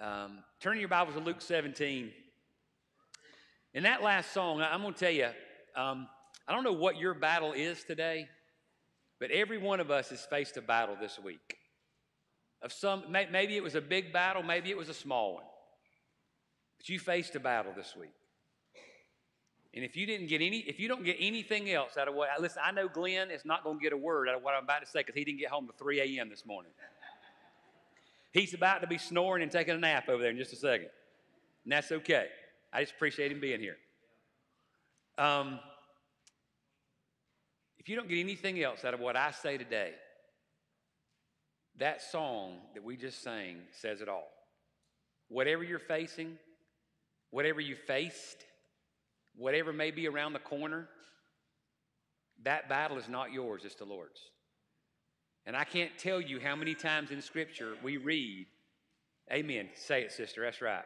Um, turn your Bibles to Luke 17. In that last song, I'm going to tell you, um, I don't know what your battle is today, but every one of us has faced a battle this week. Of some, maybe it was a big battle, maybe it was a small one, but you faced a battle this week. And if you didn't get any, if you don't get anything else out of what, listen, I know Glenn is not going to get a word out of what I'm about to say because he didn't get home to 3 a.m. this morning. He's about to be snoring and taking a nap over there in just a second. And that's okay. I just appreciate him being here. Um, if you don't get anything else out of what I say today, that song that we just sang says it all. Whatever you're facing, whatever you faced, whatever may be around the corner, that battle is not yours, it's the Lord's. And I can't tell you how many times in Scripture we read, Amen. Say it, sister. That's right.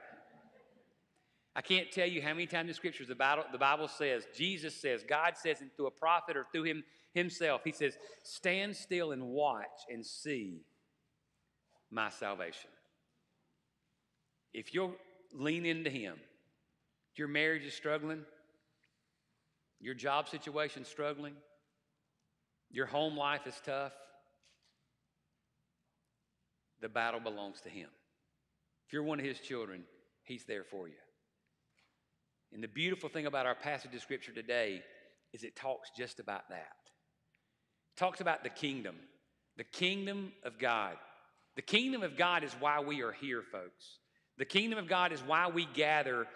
I can't tell you how many times in Scriptures the Bible, the Bible says, Jesus says, God says, and through a prophet or through him himself, he says, Stand still and watch and see my salvation. If you'll lean into him, your marriage is struggling, your job situation struggling, your home life is tough, the battle belongs to Him. If you're one of His children, He's there for you. And the beautiful thing about our passage of Scripture today is it talks just about that. It talks about the kingdom, the kingdom of God. The kingdom of God is why we are here, folks. The kingdom of God is why we gather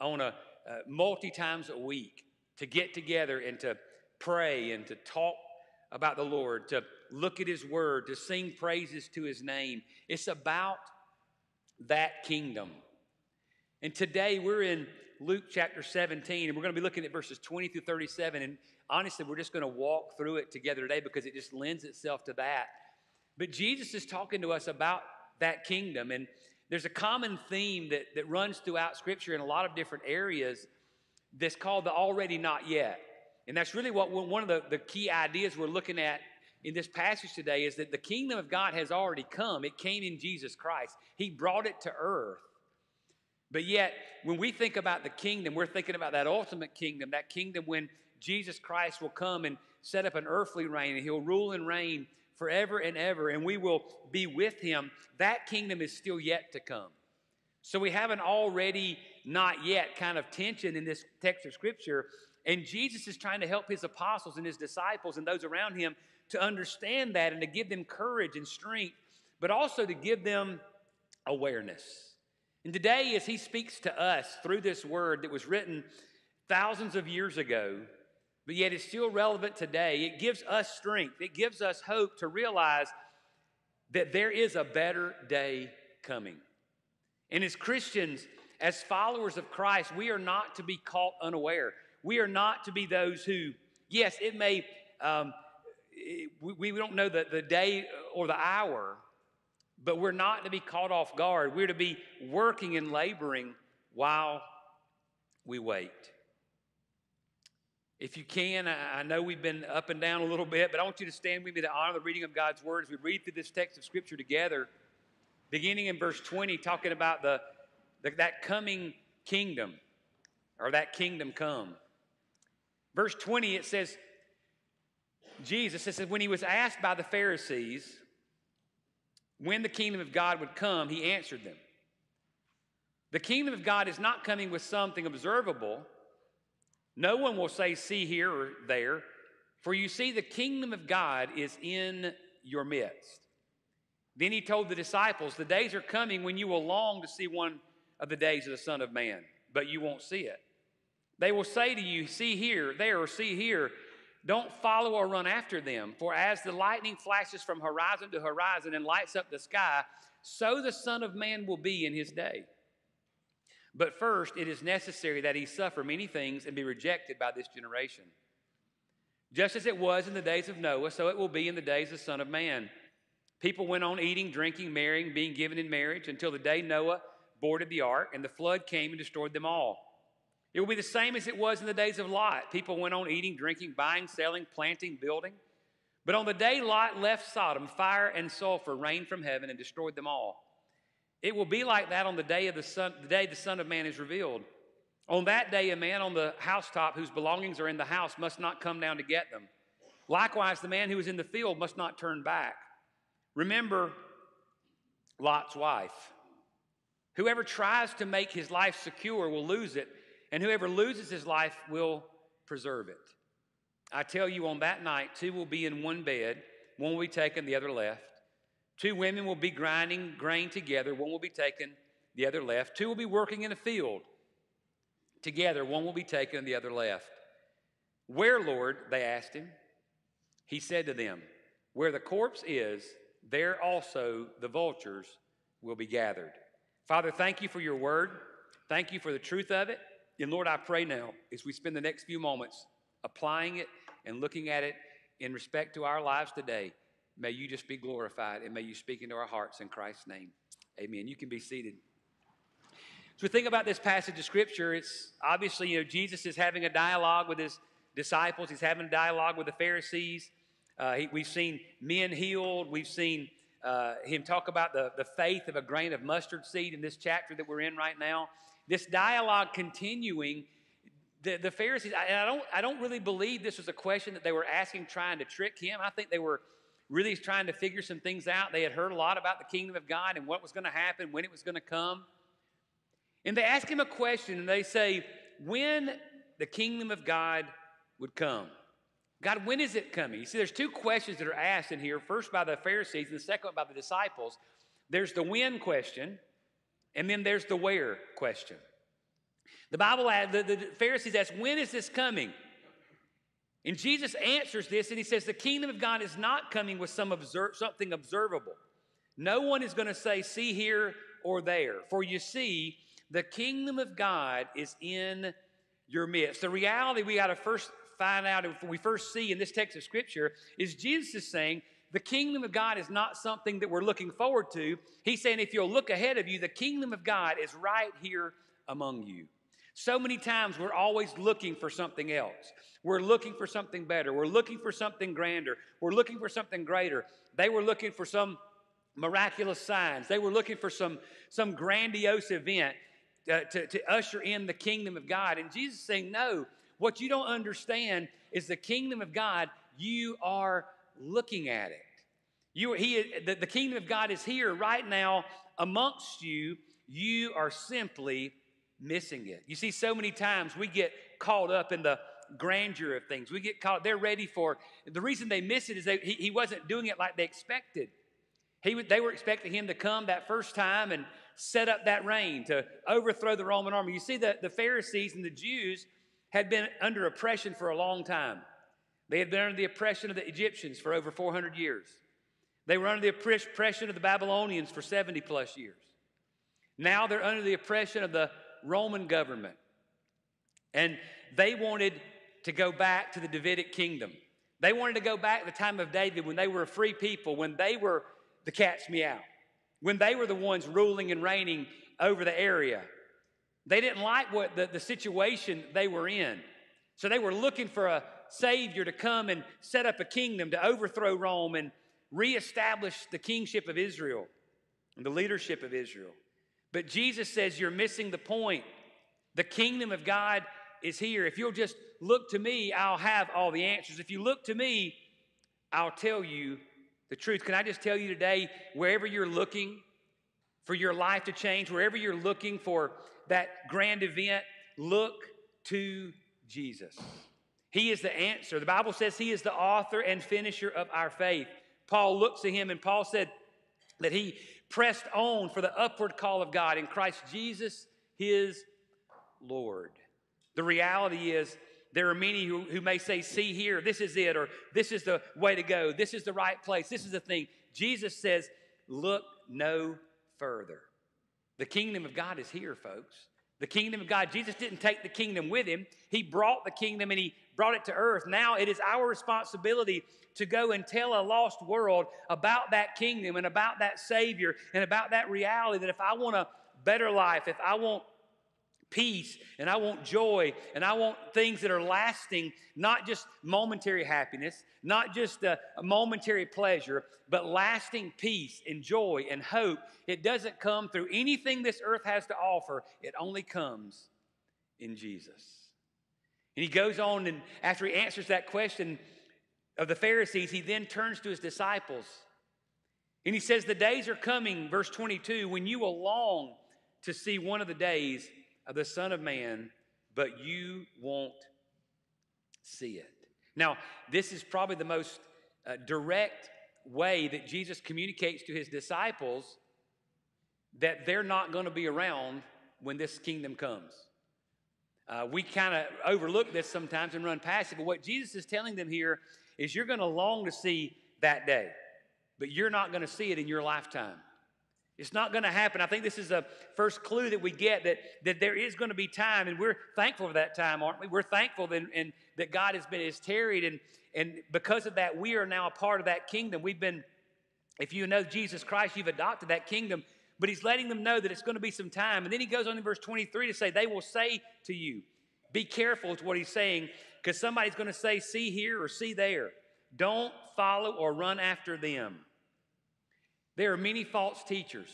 on a uh, multi times a week to get together and to pray and to talk about the Lord, to look at His Word, to sing praises to His name. It's about that kingdom. And today we're in Luke chapter 17, and we're going to be looking at verses 20 through 37. And honestly, we're just going to walk through it together today because it just lends itself to that. But Jesus is talking to us about that kingdom. And there's a common theme that, that runs throughout Scripture in a lot of different areas that's called the already not yet. And that's really what one of the, the key ideas we're looking at in this passage today is that the kingdom of God has already come. It came in Jesus Christ, He brought it to earth. But yet, when we think about the kingdom, we're thinking about that ultimate kingdom, that kingdom when Jesus Christ will come and set up an earthly reign and He'll rule and reign forever and ever, and we will be with Him. That kingdom is still yet to come. So we have an already not yet kind of tension in this text of Scripture and Jesus is trying to help his apostles and his disciples and those around him to understand that and to give them courage and strength, but also to give them awareness. And today, as he speaks to us through this word that was written thousands of years ago, but yet is still relevant today, it gives us strength, it gives us hope to realize that there is a better day coming. And as Christians, as followers of Christ, we are not to be caught unaware. We are not to be those who, yes, it may, um, we, we don't know the, the day or the hour, but we're not to be caught off guard. We're to be working and laboring while we wait. If you can, I know we've been up and down a little bit, but I want you to stand with me to honor the reading of God's word as we read through this text of Scripture together, beginning in verse 20, talking about the, the that coming kingdom or that kingdom come. Verse 20, it says, Jesus, it says, when he was asked by the Pharisees when the kingdom of God would come, he answered them. The kingdom of God is not coming with something observable. No one will say, see here or there, for you see, the kingdom of God is in your midst. Then he told the disciples, The days are coming when you will long to see one of the days of the Son of Man, but you won't see it. They will say to you, See here, there, or see here. Don't follow or run after them. For as the lightning flashes from horizon to horizon and lights up the sky, so the Son of Man will be in his day. But first, it is necessary that he suffer many things and be rejected by this generation. Just as it was in the days of Noah, so it will be in the days of the Son of Man. People went on eating, drinking, marrying, being given in marriage until the day Noah boarded the ark, and the flood came and destroyed them all. It will be the same as it was in the days of Lot. People went on eating, drinking, buying, selling, planting, building. But on the day Lot left Sodom, fire and sulfur rained from heaven and destroyed them all. It will be like that on the day of the son, the day the Son of Man is revealed. On that day, a man on the housetop whose belongings are in the house must not come down to get them. Likewise, the man who is in the field must not turn back. Remember Lot's wife. Whoever tries to make his life secure will lose it, and whoever loses his life will preserve it. I tell you, on that night, two will be in one bed, one will be taken, the other left. Two women will be grinding grain together, one will be taken, the other left. Two will be working in a field together, one will be taken, and the other left. Where, Lord? They asked him. He said to them, Where the corpse is, there also the vultures will be gathered. Father, thank you for your word. Thank you for the truth of it. And Lord, I pray now as we spend the next few moments applying it and looking at it in respect to our lives today, may you just be glorified and may you speak into our hearts in Christ's name. Amen. You can be seated. So we think about this passage of scripture. It's obviously, you know, Jesus is having a dialogue with his disciples. He's having a dialogue with the Pharisees. Uh, he, we've seen men healed. We've seen uh, him talk about the, the faith of a grain of mustard seed in this chapter that we're in right now. This dialogue continuing. The, the Pharisees, I, I, don't, I don't really believe this was a question that they were asking trying to trick him. I think they were really trying to figure some things out. They had heard a lot about the kingdom of God and what was going to happen, when it was going to come. And they ask him a question and they say, When the kingdom of God would come. God, when is it coming? You see, there's two questions that are asked in here first by the Pharisees, and the second by the disciples. There's the when question, and then there's the where question. The Bible, the, the Pharisees ask, When is this coming? And Jesus answers this, and he says, The kingdom of God is not coming with some something observable. No one is going to say, See here or there. For you see, the kingdom of God is in your midst. The reality we got to first find out, if we first see in this text of Scripture, is Jesus is saying the kingdom of God is not something that we're looking forward to. He's saying if you'll look ahead of you, the kingdom of God is right here among you. So many times we're always looking for something else. We're looking for something better. We're looking for something grander. We're looking for something greater. They were looking for some miraculous signs. They were looking for some, some grandiose event uh, to, to usher in the kingdom of God. And Jesus saying, No, what you don't understand is the kingdom of God, you are looking at it. You, he, the, the kingdom of God is here right now amongst you. You are simply missing it. You see, so many times we get caught up in the grandeur of things. We get caught, they're ready for, the reason they miss it is that he, he wasn't doing it like they expected. He, they were expecting him to come that first time and set up that reign to overthrow the Roman army. You see, the, the Pharisees and the Jews had been under oppression for a long time. They had been under the oppression of the Egyptians for over 400 years. They were under the oppression of the Babylonians for 70 plus years. Now they're under the oppression of the Roman government. And they wanted to go back to the Davidic kingdom. They wanted to go back to the time of David when they were a free people, when they were the cat's meow, when they were the ones ruling and reigning over the area. They didn't like what the, the situation they were in. So they were looking for a Savior to come and set up a kingdom to overthrow Rome and reestablish the kingship of Israel and the leadership of Israel. But Jesus says, You're missing the point. The kingdom of God is here. If you'll just look to me, I'll have all the answers. If you look to me, I'll tell you the truth. Can I just tell you today, wherever you're looking for your life to change, wherever you're looking for that grand event, look to Jesus. He is the answer. The Bible says he is the author and finisher of our faith. Paul looks to him and Paul said that he pressed on for the upward call of God in Christ Jesus, his Lord. The reality is, there are many who, who may say, See here, this is it, or this is the way to go, this is the right place, this is the thing. Jesus says, Look no further. The kingdom of God is here, folks. The kingdom of God, Jesus didn't take the kingdom with him. He brought the kingdom and he brought it to earth. Now it is our responsibility to go and tell a lost world about that kingdom and about that Savior and about that reality that if I want a better life, if I want peace and I want joy and I want things that are lasting, not just momentary happiness, not just a, a, momentary pleasure, but lasting peace and joy and hope. It doesn't come through anything this earth has to offer, it only comes in Jesus. And he goes on, and after he answers that question of the Pharisees, he then turns to his disciples. And he says, The days are coming, verse 22, when you will long to see one of the days of the Son of Man, but you won't see it. Now, this is probably the most uh, direct way that Jesus communicates to his disciples that they're not going to be around when this kingdom comes. Uh, we kind of overlook this sometimes and run past it, but what Jesus is telling them here is you're going to long to see that day, but you're not going to see it in your lifetime. It's not going to happen. I think this is the first clue that we get that, that there is going to be time, and we're thankful for that time, aren't we? We're thankful that, and, that God has been has tarried, and, and because of that, we are now a part of that kingdom. We've been, if you know Jesus Christ, you've adopted that kingdom, but He's letting them know that it's going to be some time. And then He goes on in verse 23 to say, They will say to you, Be careful, is what He's saying, because somebody's going to say, See here or see there. Don't follow or run after them. There are many false teachers.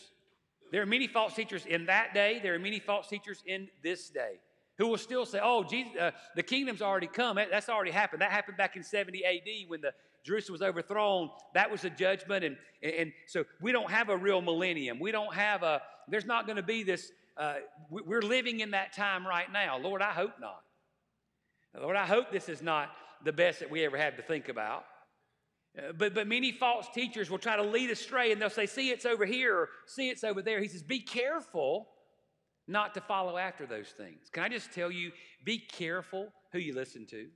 There are many false teachers in that day. There are many false teachers in this day who will still say, oh, Jesus, uh, the kingdom's already come. That's already happened. That happened back in 70 AD when the Jerusalem was overthrown. That was a judgment. And, and so we don't have a real millennium. We don't have a, there's not going to be this, uh, we're living in that time right now. Lord, I hope not. Lord, I hope this is not the best that we ever had to think about. Uh, but, but many false teachers will try to lead astray and they'll say, See, it's over here, or see, it's over there. He says, Be careful not to follow after those things. Can I just tell you, be careful who you listen to,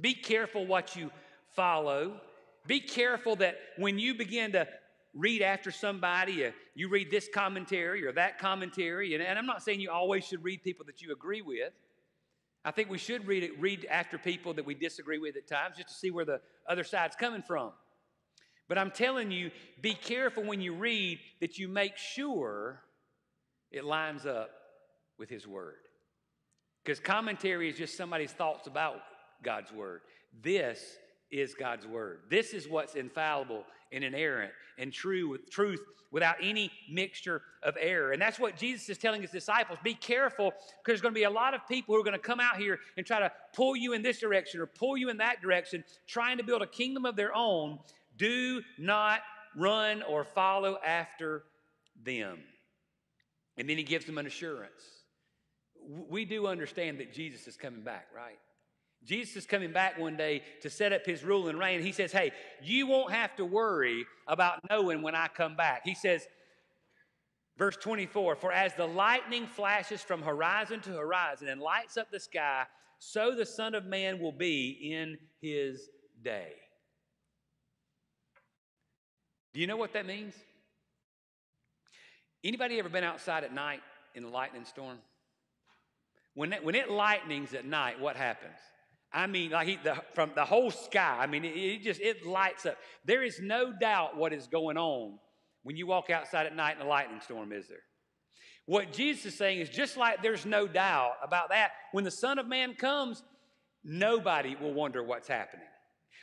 be careful what you follow. Be careful that when you begin to read after somebody, uh, you read this commentary or that commentary, and, and I'm not saying you always should read people that you agree with. I think we should read, it, read after people that we disagree with at times just to see where the other side's coming from. But I'm telling you, be careful when you read that you make sure it lines up with His Word. Because commentary is just somebody's thoughts about God's Word. This is God's Word. This is what's infallible and inerrant and true with truth without any mixture of error. And that's what Jesus is telling his disciples. Be careful because there's going to be a lot of people who are going to come out here and try to pull you in this direction or pull you in that direction, trying to build a kingdom of their own. Do not run or follow after them. And then he gives them an assurance. We do understand that Jesus is coming back, right? Jesus is coming back one day to set up his rule and reign. He says, Hey, you won't have to worry about knowing when I come back. He says, verse 24, For as the lightning flashes from horizon to horizon and lights up the sky, so the Son of Man will be in his day. Do you know what that means? Anybody ever been outside at night in a lightning storm? When it, when it lightnings at night, what happens? I mean, like he, the, from the whole sky. I mean, it, it, just it lights up. There is no doubt what is going on when you walk outside at night in a lightning storm, is there? What Jesus is saying is just like there's no doubt about that. When the Son of Man comes, nobody will wonder what's happening.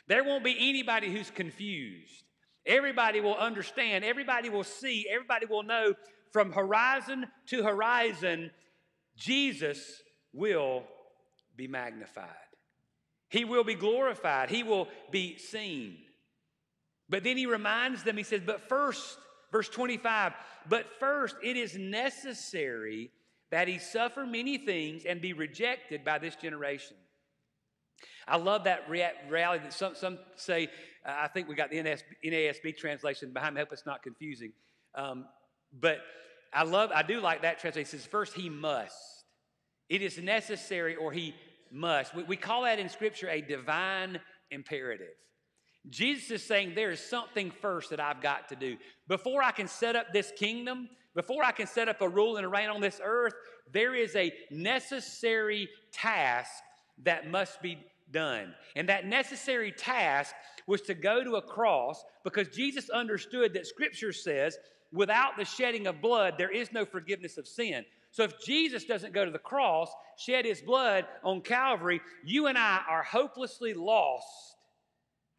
There won't be anybody who's confused. Everybody will understand. Everybody will see. Everybody will know from horizon to horizon, Jesus will be magnified. He will be glorified, he will be seen. But then he reminds them, he says, But first, verse 25, but first it is necessary that he suffer many things and be rejected by this generation. I love that reality that some, some say, uh, I think we got the NAS, NASB translation behind me, hope it's not confusing. Um, but I love, I do like that translation. It says, first he must. It is necessary or he must. We, we call that in Scripture a divine imperative. Jesus is saying there is something first that I've got to do. Before I can set up this kingdom, before I can set up a rule and a reign on this earth, there is a necessary task that must be done. And that necessary task was to go to a cross because Jesus understood that Scripture says, without the shedding of blood, there is no forgiveness of sin. So if Jesus doesn't go to the cross, shed his blood on Calvary, you and I are hopelessly lost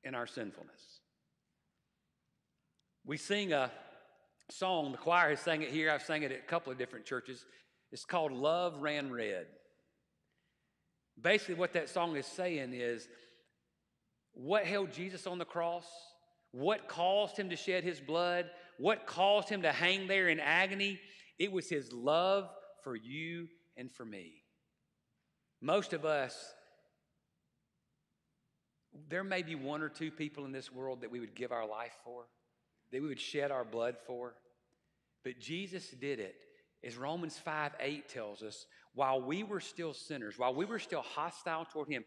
in our sinfulness. We sing a song, the choir has sang it here, I've sang it at a couple of different churches. It's called Love Ran Red. Basically, what that song is saying is what held Jesus on the cross, what caused him to shed his blood, what caused him to hang there in agony, it was his love for you and for me. Most of us, there may be one or two people in this world that we would give our life for, that we would shed our blood for. But Jesus did it, as Romans 5 8 tells us, while we were still sinners, while we were still hostile toward Him.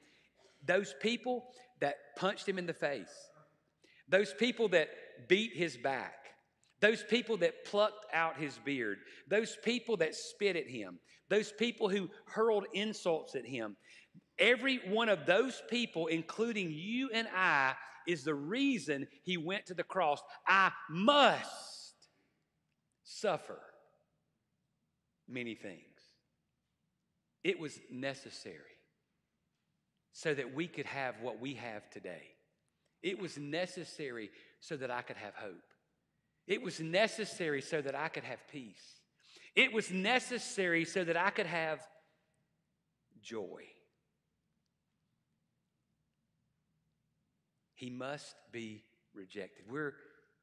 Those people that punched Him in the face, those people that beat His back, those people that plucked out his beard, those people that spit at him, those people who hurled insults at him. Every one of those people, including you and I, is the reason he went to the cross. I must suffer many things. It was necessary so that we could have what we have today. It was necessary so that I could have hope. It was necessary so that I could have peace. It was necessary so that I could have joy. He must be rejected. We're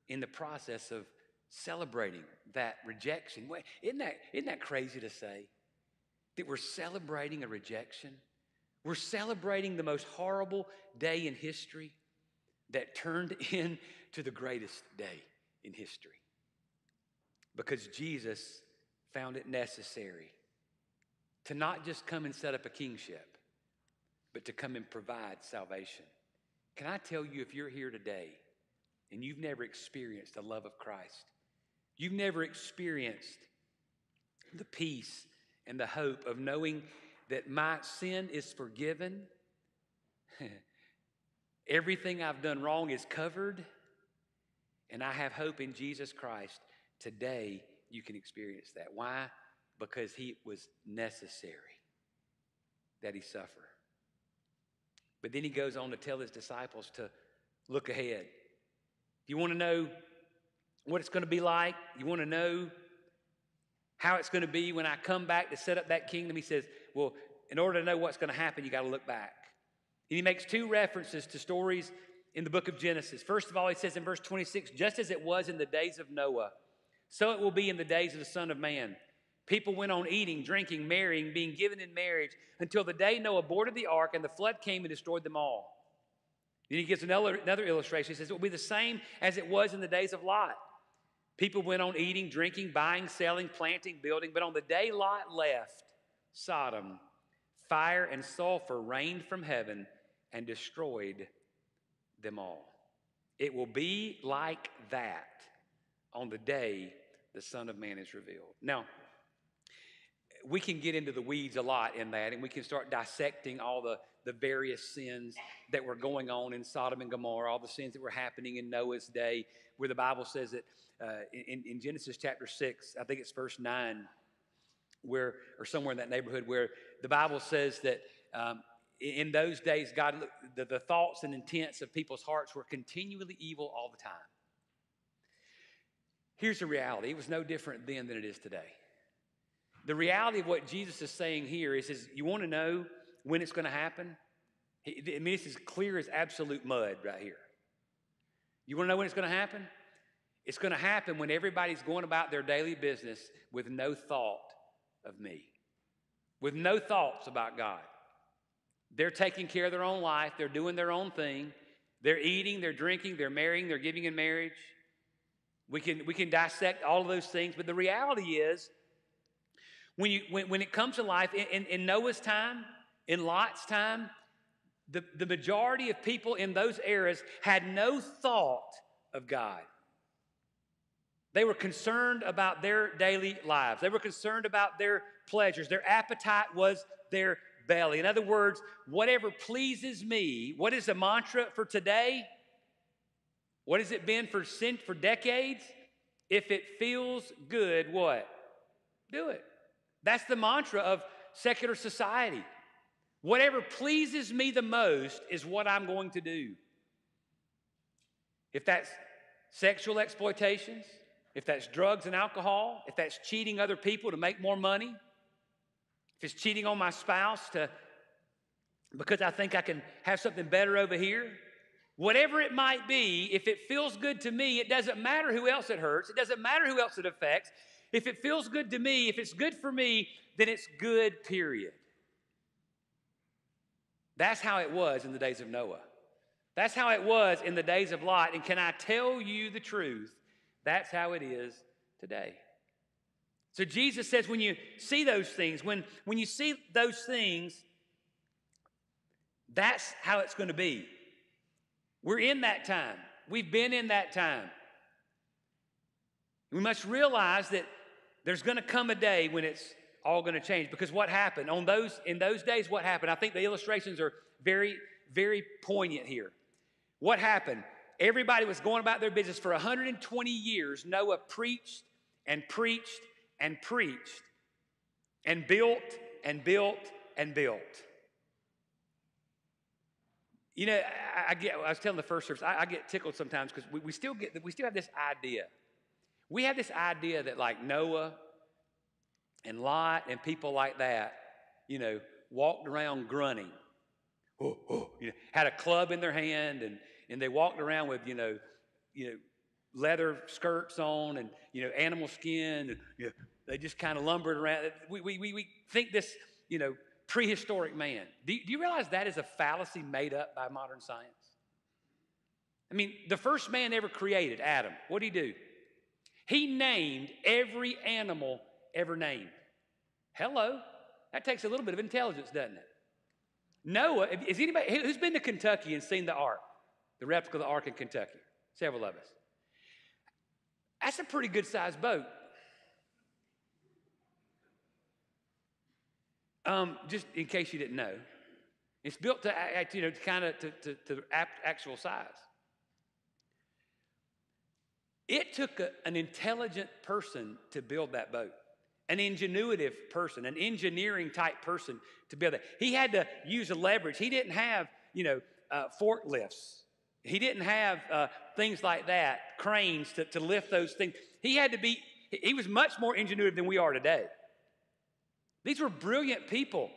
in the process of celebrating that rejection. Isn't that, isn't that crazy to say? That we're celebrating a rejection? We're celebrating the most horrible day in history that turned into the greatest day in history. Because Jesus found it necessary to not just come and set up a kingship, but to come and provide salvation. Can I tell you, if you're here today and you've never experienced the love of Christ, you've never experienced the peace and the hope of knowing that my sin is forgiven, everything I've done wrong is covered, and I have hope in Jesus Christ, today you can experience that. Why? Because he was necessary that he suffer. But then he goes on to tell his disciples to look ahead. You want to know what it's going to be like? You want to know how it's going to be when I come back to set up that kingdom? He says, Well, in order to know what's going to happen, you got to look back. And he makes two references to stories in the book of Genesis. First of all, he says in verse 26 just as it was in the days of Noah, so it will be in the days of the Son of Man. People went on eating, drinking, marrying, being given in marriage until the day Noah boarded the ark and the flood came and destroyed them all. Then he gives another, another illustration. He says it will be the same as it was in the days of Lot. People went on eating, drinking, buying, selling, planting, building, but on the day Lot left Sodom, fire and sulfur rained from heaven and destroyed them all. It will be like that on the day the Son of Man is revealed. Now, we can get into the weeds a lot in that, and we can start dissecting all the, the various sins that were going on in Sodom and Gomorrah, all the sins that were happening in Noah's day, where the Bible says that uh, in, in Genesis chapter 6, I think it's verse 9, where, or somewhere in that neighborhood, where the Bible says that um, in those days, God, the, the thoughts and intents of people's hearts were continually evil all the time. Here's the reality it was no different then than it is today. The reality of what Jesus is saying here is, is you want to know when it's going to happen? I mean, it's as clear as absolute mud right here. You want to know when it's going to happen? It's going to happen when everybody's going about their daily business with no thought of me, with no thoughts about God. They're taking care of their own life, they're doing their own thing. They're eating, they're drinking, they're marrying, they're giving in marriage. We can, we can dissect all of those things, but the reality is, when, you, when, when it comes to life, in, in Noah's time, in Lot's time, the, the majority of people in those eras had no thought of God. They were concerned about their daily lives. They were concerned about their pleasures. Their appetite was their belly. In other words, whatever pleases me, what is the mantra for today? What has it been for for decades? If it feels good, what? Do it. That's the mantra of secular society. Whatever pleases me the most is what I'm going to do. If that's sexual exploitations, if that's drugs and alcohol, if that's cheating other people to make more money, if it's cheating on my spouse to because I think I can have something better over here, whatever it might be, if it feels good to me, it doesn't matter who else it hurts, it doesn't matter who else it affects. If it feels good to me, if it's good for me, then it's good, period. That's how it was in the days of Noah. That's how it was in the days of Lot. And can I tell you the truth? That's how it is today. So Jesus says when you see those things, when, when you see those things, that's how it's going to be. We're in that time. We've been in that time. We must realize that there's going to come a day when it's all going to change because what happened on those in those days what happened i think the illustrations are very very poignant here what happened everybody was going about their business for 120 years noah preached and preached and preached and built and built and built you know i, I get i was telling the first service i, I get tickled sometimes because we, we still get we still have this idea we have this idea that like noah and Lot and people like that, you know, walked around grunting. Oh, oh, you know, had a club in their hand and, and they walked around with, you know, you know, leather skirts on and, you know, animal skin. And, you know, they just kind of lumbered around. We, we, we, we think this, you know, prehistoric man. Do, do you realize that is a fallacy made up by modern science? I mean, the first man ever created, Adam, what did he do? He named every animal ever named. Hello. That takes a little bit of intelligence, doesn't it? Noah, is anybody who's been to Kentucky and seen the ark, the replica of the ark in Kentucky? Several of us. That's a pretty good sized boat. Um, just in case you didn't know, it's built to, you know, kind of to, to, to actual size. It took a, an intelligent person to build that boat an ingenuitive person, an engineering type person to build that. He had to use a leverage. He didn't have, you know, uh, forklifts. He didn't have uh, things like that, cranes to, to lift those things. He had to be, he was much more ingenuitive than we are today. These were brilliant people.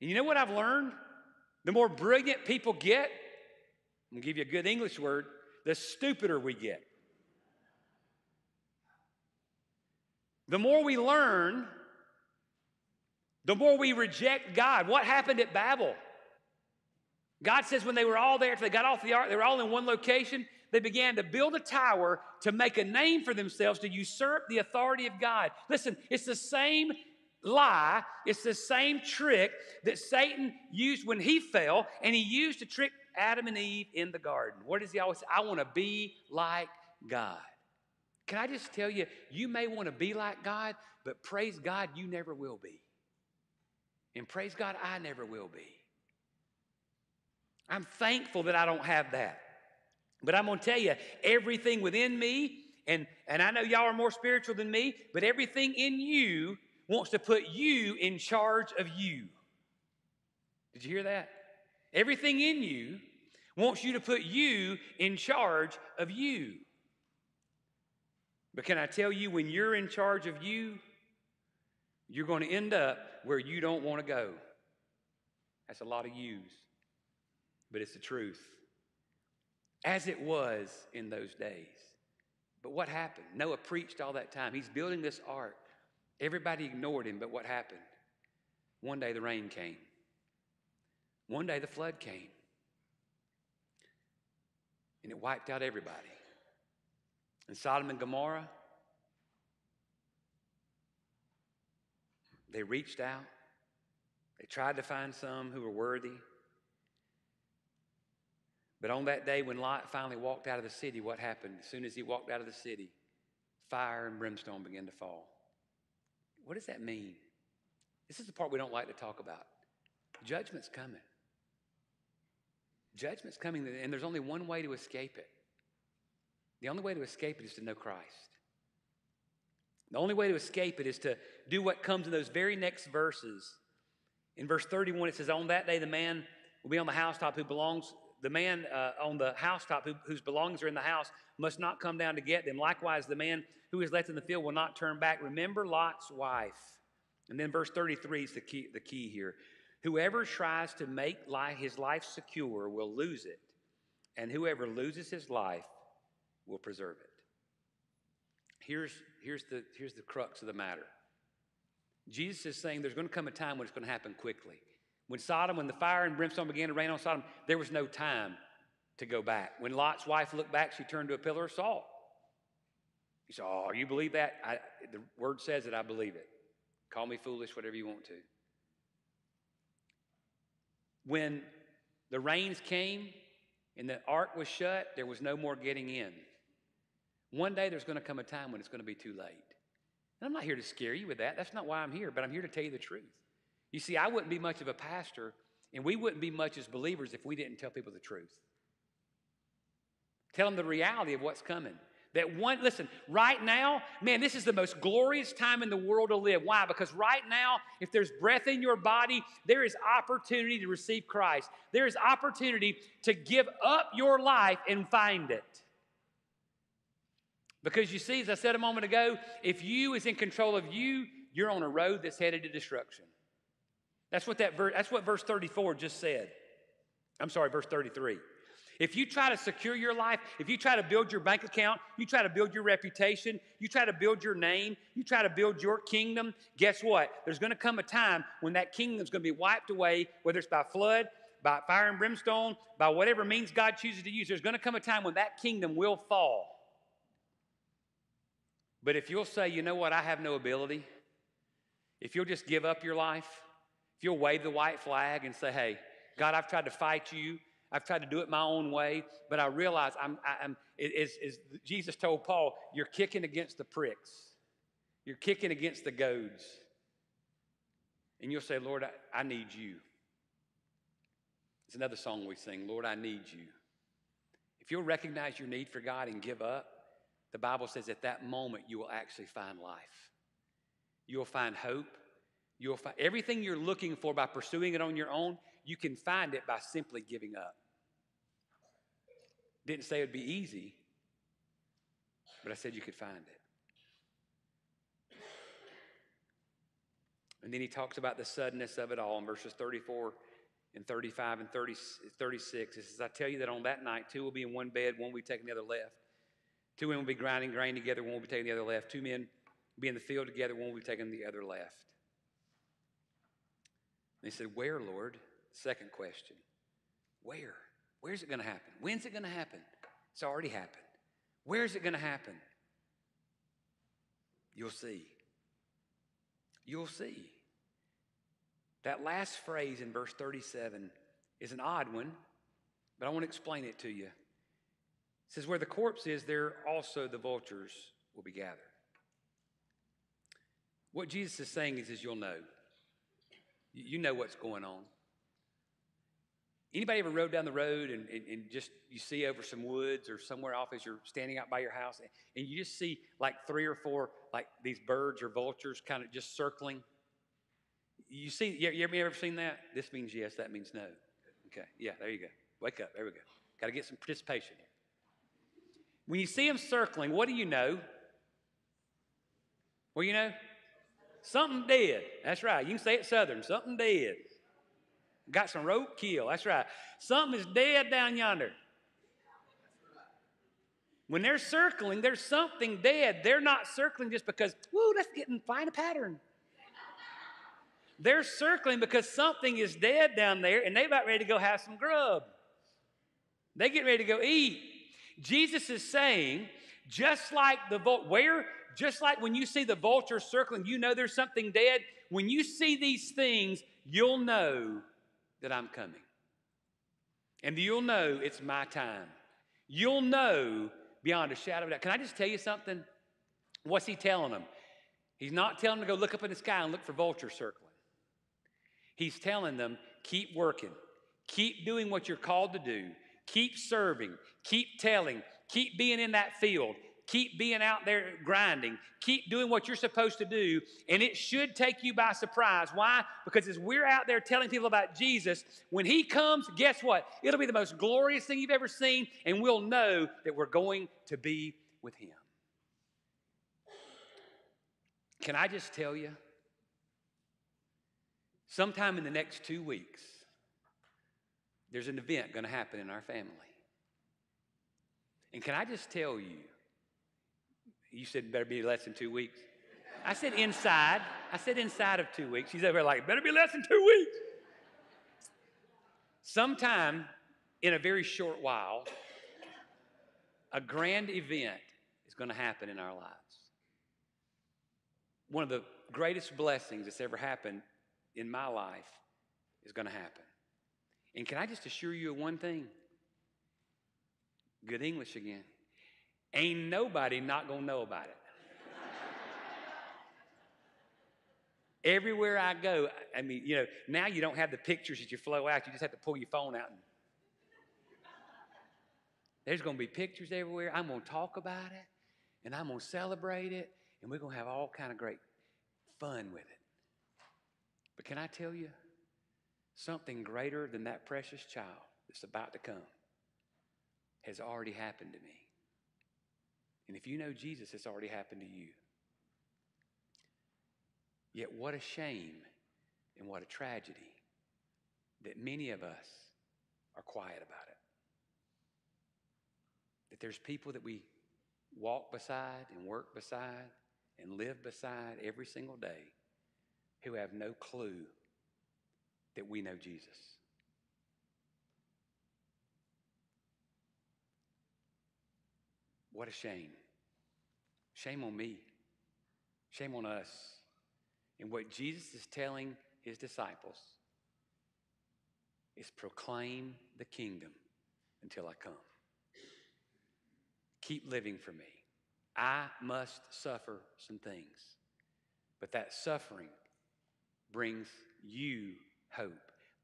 And you know what I've learned? The more brilliant people get, I'm gonna give you a good English word, the stupider we get. The more we learn, the more we reject God. What happened at Babel? God says when they were all there, they got off the ark, they were all in one location. They began to build a tower to make a name for themselves, to usurp the authority of God. Listen, it's the same lie, it's the same trick that Satan used when he fell, and he used to trick Adam and Eve in the garden. What does he always say? I want to be like God. Can I just tell you, you may want to be like God, but praise God, you never will be. And praise God, I never will be. I'm thankful that I don't have that. But I'm going to tell you, everything within me, and, and I know y'all are more spiritual than me, but everything in you wants to put you in charge of you. Did you hear that? Everything in you wants you to put you in charge of you. But can I tell you, when you're in charge of you, you're going to end up where you don't want to go. That's a lot of yous, but it's the truth. As it was in those days. But what happened? Noah preached all that time. He's building this ark. Everybody ignored him, but what happened? One day the rain came. One day the flood came. And it wiped out everybody. And Sodom and Gomorrah, they reached out. They tried to find some who were worthy. But on that day when Lot finally walked out of the city, what happened? As soon as he walked out of the city, fire and brimstone began to fall. What does that mean? This is the part we don't like to talk about. Judgment's coming. Judgment's coming, and there's only one way to escape it. The only way to escape it is to know Christ. The only way to escape it is to do what comes in those very next verses. In verse 31, it says, On that day, the man will be on the housetop who belongs, the man uh, on the housetop who, whose belongings are in the house must not come down to get them. Likewise, the man who is left in the field will not turn back. Remember Lot's wife. And then verse 33 is the key, the key here. Whoever tries to make life, his life secure will lose it, and whoever loses his life will preserve it. Here's, here's, the, here's the crux of the matter. Jesus is saying there's going to come a time when it's going to happen quickly. When Sodom, when the fire and brimstone began to rain on Sodom, there was no time to go back. When Lot's wife looked back, she turned to a pillar of salt. He said, Oh, you believe that? I, the word says it, I believe it. Call me foolish, whatever you want to. When the rains came and the ark was shut, there was no more getting in. One day there's going to come a time when it's going to be too late. And I'm not here to scare you with that. That's not why I'm here, but I'm here to tell you the truth. You see, I wouldn't be much of a pastor, and we wouldn't be much as believers if we didn't tell people the truth. Tell them the reality of what's coming. That one, listen, right now, man, this is the most glorious time in the world to live. Why? Because right now, if there's breath in your body, there is opportunity to receive Christ. There is opportunity to give up your life and find it. Because you see, as I said a moment ago, if you is in control of you, you're on a road that's headed to destruction. That's what that verse, that's what verse 34 just said. I'm sorry, verse 33. If you try to secure your life, if you try to build your bank account, you try to build your reputation, you try to build your name, you try to build your kingdom, guess what? There's going to come a time when that kingdom is going to be wiped away, whether it's by flood, by fire and brimstone, by whatever means God chooses to use. There's going to come a time when that kingdom will fall. But if you'll say, you know what, I have no ability, if you'll just give up your life, if you'll wave the white flag and say, hey, God, I've tried to fight you. I've tried to do it my own way, but I realize I'm, I'm as, as Jesus told Paul, you're kicking against the pricks. You're kicking against the goads. And you'll say, Lord, I, I need you. It's another song we sing, Lord, I need you. If you'll recognize your need for God and give up, the Bible says at that moment you will actually find life. You'll find hope. You'll find everything you're looking for by pursuing it on your own, you can find it by simply giving up. Didn't say it would be easy, but I said you could find it. And then he talks about the suddenness of it all in verses 34 and 35 and 30, 36. He says, I tell you that on that night, two will be in one bed, one will be taking the other left. Two men will be grinding grain together, one will be taking the other left. Two men will be in the field together, one will be taking the other left. He said, Where, Lord? Second question Where? Where's it going to happen? When's it going to happen? It's already happened. Where's it going to happen? You'll see. You'll see. That last phrase in verse 37 is an odd one, but I want to explain it to you. It says, Where the corpse is, there also the vultures will be gathered. What Jesus is saying is, is you'll know. You know what's going on. Anybody ever rode down the road and, and, and, just you see over some woods or somewhere off as you're standing out by your house and you just see like three or four like these birds or vultures kind of just circling? You see, you, you ever, seen that? This means yes, that means no. Okay, yeah, there you go. Wake up, there we go. Got to get some participation here. When you see them circling, what do you know? Well, you know, something dead. That's right. You can say it southern. Something dead. Got some rope kill. That's right. Something is dead down yonder. When they're circling, there's something dead. They're not circling just because, woo, let's get and find a pattern. They're circling because something is dead down there and they're about ready to go have some grub. They get ready to go eat. Jesus is saying, just like the vulture, where, just like when you see the vulture circling, you know there's something dead. When you see these things, you'll know that I'm coming. And you'll know it's my time. You'll know beyond a shadow of a doubt. Can I just tell you something? What's he telling them? He's not telling them to go look up in the sky and look for vultures circling. He's telling them, keep working, keep doing what you're called to do, keep serving, keep telling, keep being in that field, Keep being out there grinding. Keep doing what you're supposed to do, and it should take you by surprise. Why? Because as we're out there telling people about Jesus, when He comes, guess what? It'll be the most glorious thing you've ever seen, and we'll know that we're going to be with Him. Can I just tell you? Sometime in the next two weeks, there's an event going to happen in our family. And can I just tell you, you said better be less than two weeks. I said inside. I said inside of two weeks. She's over like, better be less than two weeks. Sometime in a very short while, a grand event is going to happen in our lives. One of the greatest blessings that's ever happened in my life is going to happen. And can I just assure you of one thing? Good English again. Ain't nobody not to know about it. Everywhere I go, I mean, you know, now you don't have the pictures that you flow out. You just have to pull your phone out. And there's going to be pictures everywhere. I'm going to talk about it, and I'm going to celebrate it, and we're going to have all kind of great fun with it. But can I tell you something greater than that precious child that's about to come has already happened to me? And if you know Jesus, it's already happened to you. Yet, what a shame and what a tragedy that many of us are quiet about it. That there's people that we walk beside and work beside and live beside every single day who have no clue that we know Jesus. What a shame. Shame on me. Shame on us. And what Jesus is telling his disciples is proclaim the kingdom until I come. Keep living for me. I must suffer some things, but that suffering brings you hope.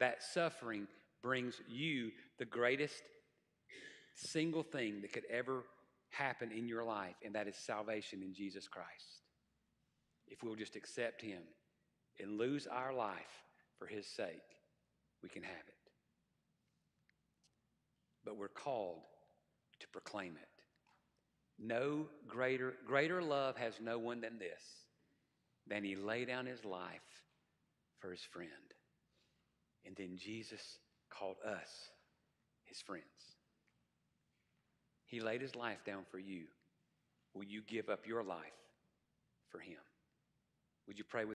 That suffering brings you the greatest single thing that could ever happen in your life, and that is salvation in Jesus Christ. If we'll just accept Him and lose our life for His sake, we can have it. But we're called to proclaim it. No greater, greater love has no one than this, than He lay down His life for His friend. And then Jesus called us His friends. He laid his life down for you. Will you give up your life for him? Would you pray with